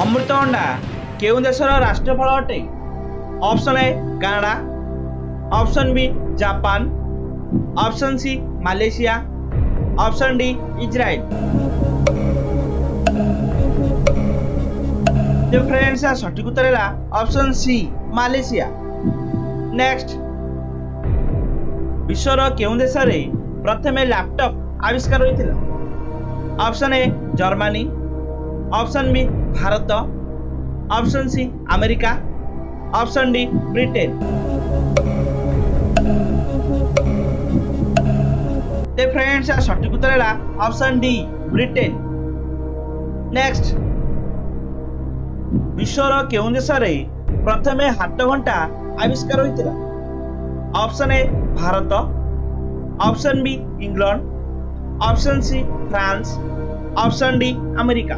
ଅମୃତଭଣ୍ଡା କେଉଁ ଦେଶର ରାଷ୍ଟ୍ରଫଳ ଅଟେ option A Canada option B Japan option C Malaysia option D Israel friends सठिक उत्तर है ऑप्शन सी मालेशिया नेक्स्ट विश्वर के प्रथम लैपटप आविष्कार होता option A Germany option B Bharat option C America option D Britain তে ফ্রেন্ডস আর সঠিক উত্তর হল অপশন ডি ব্রিটেন নেক্সট বিশ্বর কেউ দেশে প্রথমে হাত ঘণ্টা আবিষ্কার হয়েছিল option A Bharat option B England option C France option D America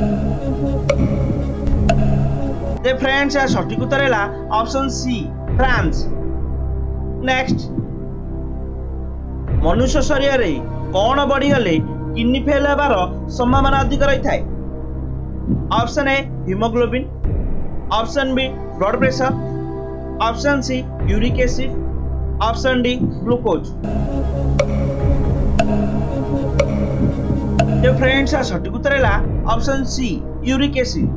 friends ଏହା ସଠିକ ଉତ୍ତର ହେଲା ଅପସନ୍ ସି ଫ୍ରାନ୍ସ ନେକ୍ସଟ ମନୁଷ୍ୟ ଶରୀରରେ କ'ଣ ବଢ଼ିଗଲେ କିଡ଼ନୀ ଫେଲ୍ ହେବାର ସମ୍ଭାବନା ଅଧିକ ରହିଥାଏ option A haemoglobin option B blood pressure option C uric acid option D glucose ତେଣୁ ଫ୍ରେଣ୍ଡସ୍ ଆ ସଠିକ ଉତ୍ତର ହେଲା option C uric acid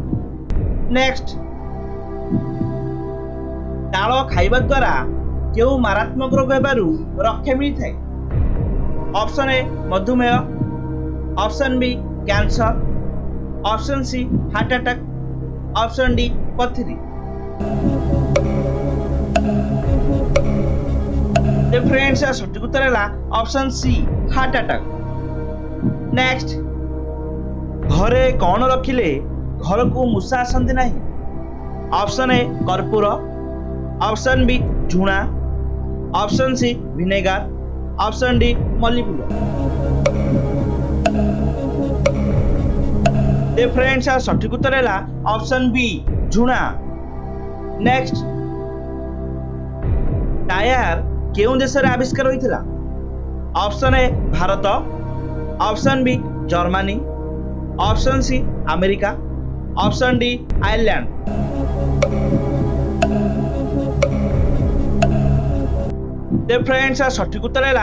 next ଡାଳ ଖାଇବା ଦ୍ୱାରା କେଉଁ ମାରାତ୍ମକ ରୋଗ ହେବାରୁ ରକ୍ଷା ମିଳିଥାଏ ଅପସନ୍ ଏ ମଧୁମେହ option B cancer option C heart attack option D ପଥିରୀ friends या सठिक उत्तर है option C heart attack next ଘରେ କ'ଣ ରଖିଲେ ଘରକୁ ମୂଷା ଆସନ୍ତି ନାହିଁ ଅପସନ୍ ଏ କର୍ପୂର ଅପସନ୍ ବି ଝୁଣା option C vinegar option D ମଲ୍ଲିଫୁଲ ଏ ଫ୍ରେଣ୍ଡସ୍ ଏହା ସଠିକ ଉତ୍ତର ହେଲା ଅପସନ୍ ବି ଝୁଣା ନେକ୍ସଟ ଟାୟାର କେଉଁ ଦେଶରେ ଆବିଷ୍କାର ହୋଇଥିଲା option A Bharat option B Germany option C America option D Ireland friends सठिक उत्तर है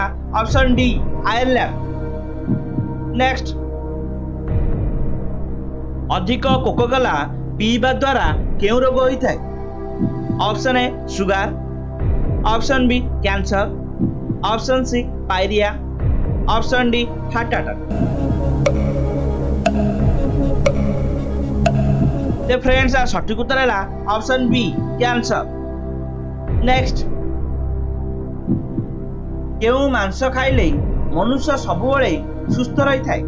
ऑप्शन डी आयरलैंड नेक्स्ट अधिक कोकोकोला पीवा द्वारा क्यों रोग होता है option A sugar option B cancer option C pyorrhoea option D heart attack তে ফ্রেন্ডস আর সঠিক উত্তর হেলা অপশন বি ক্যান্সার নেক্সট কেউ মাংস খাইলে মনুষ্য সবুলে সুস্থ রইথায়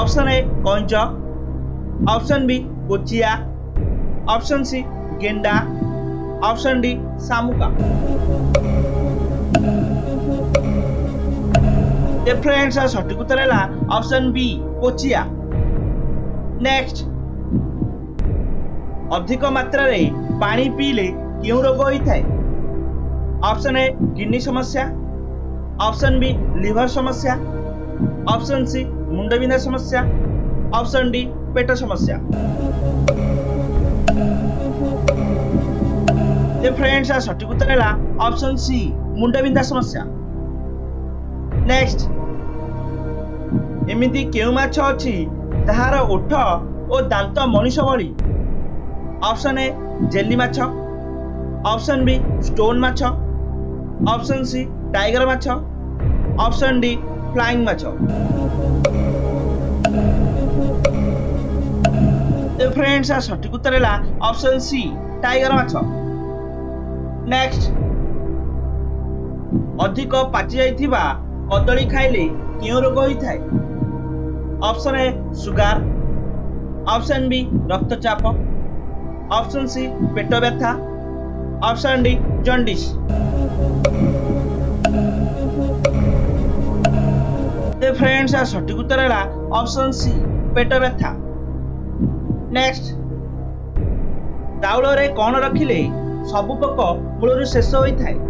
অপশন এ কঞ্চ অপশন বি কোচিয়া অপশন সি গেন্ডা অপশন ডি শামুকা এপ্রিল অ্যান্সার সঠিক উত্তর হলা অপশন বি কোচিয়া নেক্সট অধিক মাত্রায় পানি পিইলে কেউ রোগ হয়ে অপশন এ কিডনি সমস্যা অপশন বি লিভর সমস্যা অপশন সি মুন্ডবিন্ধা সমস্যা অপশন ডি पेट समस्या फ्रेंड्स सठिक उत्तर है ऑप्शन सी मुंड बिंधा समस्या ନେକ୍ସଟ ଏମିତି କେଉଁ ମାଛ ଅଛି ତାହାର ଓଠ ଓ ଦାନ୍ତ ମଣିଷ ଭଳି ଅପସନ୍ ଏ ଜେଲି ମାଛ ଅପସନ୍ ବି ଷ୍ଟୋନ୍ ମାଛ ଅପସନ୍ ସି ଟାଇଗର ମାଛ ଅପସନ୍ ଡି ଫ୍ଲାଇଂ ମାଛ ଫ୍ରେଣ୍ଡସ୍ ଏହାର ସଠିକ ଉତ୍ତର ହେଲା ଅପସନ୍ ସି ଟାଇଗର ମାଛ ନେକ୍ସଟ ଅଧିକ ପାଚି ଯାଇଥିବା କଦଳୀ ଖାଇଲେ କେଉଁ ରୋଗ ହୋଇଥାଏ option A sugar option B ରକ୍ତଚାପ ଅପସନ୍ ସି ପେଟ ବ୍ୟଥା ଅପସନ୍ ଡି ଜଣ୍ଡିସ୍ ফ্রেন্ডস আর সঠিক উত্তর হল অপশন সি পেট ব্যথা নেক্সট চাউলরে কণ রাখলে সবু পোক মূলর শেষ হয়ে থাকে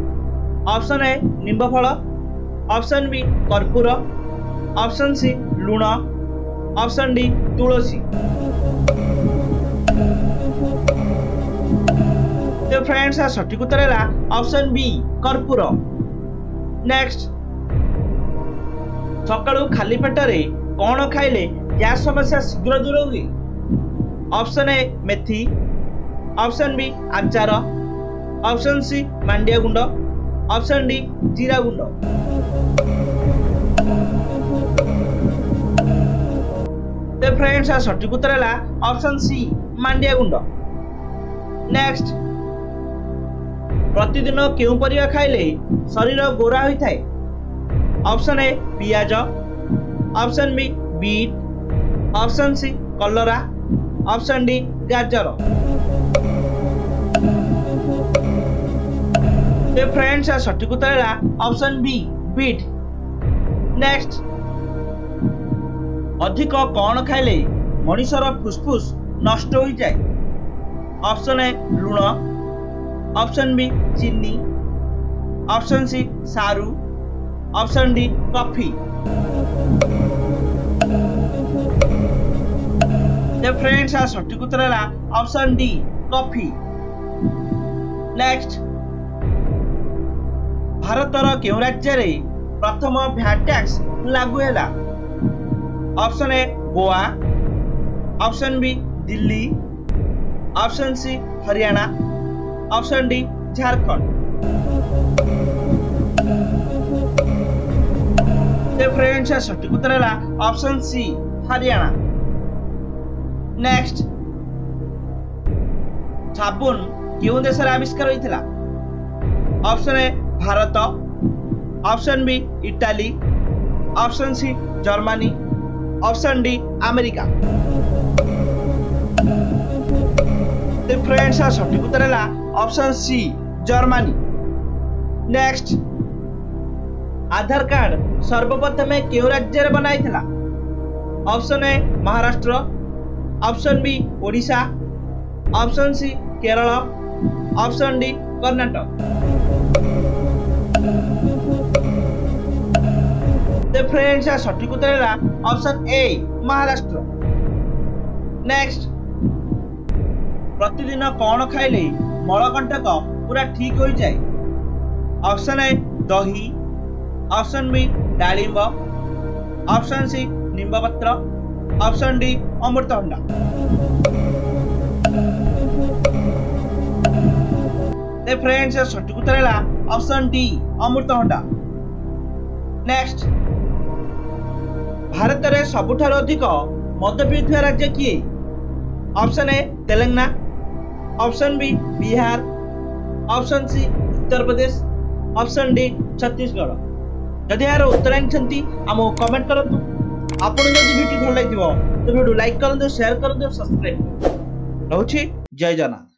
অপশন এ নিম্বফল অপশন বি কর্পুরা অপশন সি লুণা অপশন ডি তুলসী দে ফ্রেন্ডস আর সঠিক উত্তর হলা অপশন বি কর্পুরা নেক্সট সকলো খালি পেটারে কোন খাইলে যা সমস্যা শিগ্ৰ দূৰ হুই অপশন এ মেথি অপশন বি আচাৰ অপশন সি মণ্ডিয়া গুন্ডা অপশন ডি জীরা গুন্ডা ফ্রেন্ডস আর সঠিক উত্তর হল অপশন সি মান্ডিয়া গুণ্ড নেক্সট প্রতিদিন কেউ পরিবা খাইলে শরীর গোরা হয়ে থাকে অপশন এ পিঁয়াজ option B beet option C কলরা option D গাজর ফ্রেন্ডস আর সঠিক উত্তর হল অপশন বি बीट नेक्स्ट अधिक कौन खाइले मनीषर फुसफुस नष्ट हो जाए ऑप्शन ए लुण ऑप्शन बी चीनी ऑप्शन सी सारु ऑप्शन डी कॉफी फ्रेंड्स सठिक उत्तर है option D coffee next Bharat क्यों राज्य प्रथम भैटैक्स लागू है option A Goa option B Delhi option C Haryana option D Jharkhand सठिक ऑप्शन सी हरियाणा नेक्स्ट साबुन क्यों देश आविष्कार option A Bharat option B Italy option C Germany option D America friends सठिक उत्तर है option C Germany next Aadhaar card सर्वप्रथमे क्यों राज्य बनाई थी option A Maharashtra option B Voda option C Kerala option D Karnataka friends আর সঠিক উত্তর হল অপশন এ মহারাষ্ট্র নেক্সট প্রতিদিন কণ খাইলে মলকণ্টক পুরা ঠিক হয়ে যায় অপশন এ দহি অপশন বি ডালিম্ব অপশন সি নিম্বপত্র অপশন ডি অমৃতভণ্ডা फ्रेंड्स सठिक उत्तर है ऑप्शन डी अमृतभंडा नेक्स्ट ଭାରତରେ ସବୁଠାରୁ ଅଧିକ ମଦ ପିଉଥିବା ରାଜ୍ୟ କିଏ option A Telangana option B Bihar option C Uttar Pradesh option D Chhattisgarh ଯଦି ଏହାର ଉତ୍ତର ଆଣିଛନ୍ତି ଆମକୁ କମେଣ୍ଟ କରନ୍ତୁ ଆପଣଙ୍କୁ ଯଦି ଭିଡ଼ିଓ ଭଲ ଲାଗିଥିବ ତ ଭିଡ଼ିଓ ଲାଇକ୍ କରନ୍ତୁ ସେୟାର କରନ୍ତୁ ସବସ୍କ୍ରାଇବ୍ କରନ୍ତୁ ରହୁଛି ଜୟ ଜଗନ୍ନାଥ